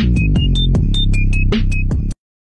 thank you